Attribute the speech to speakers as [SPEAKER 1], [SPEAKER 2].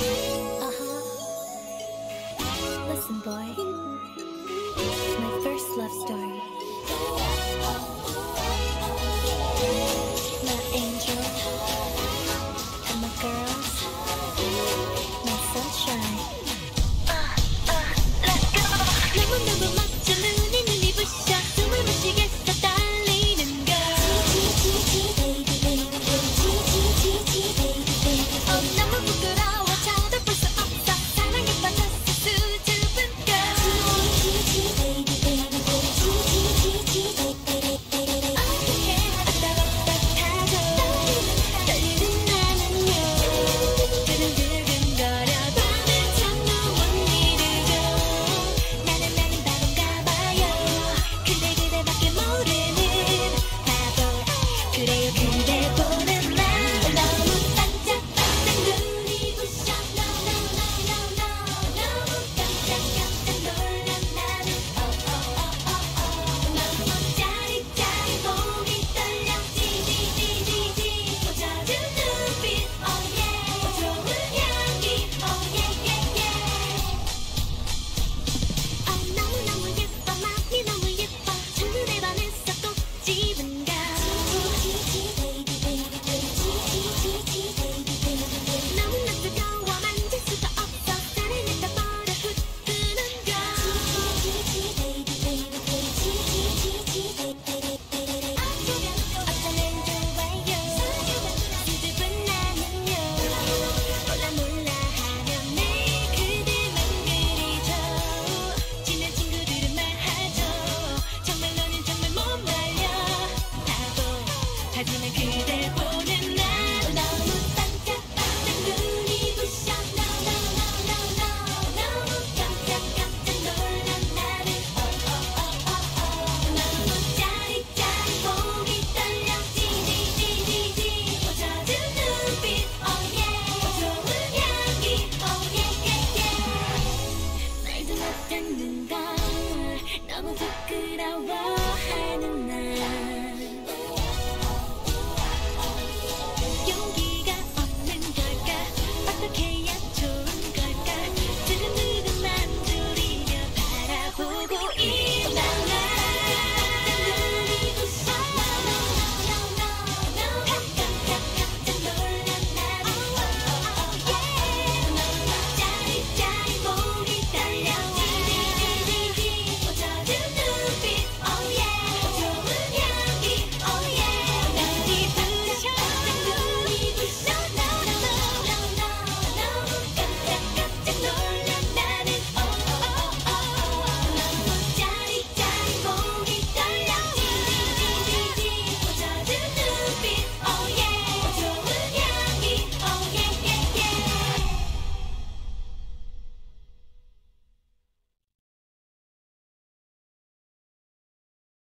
[SPEAKER 1] Uh-huh. Listen, boy. My first love story. 닿는다. 너무 부끄러워.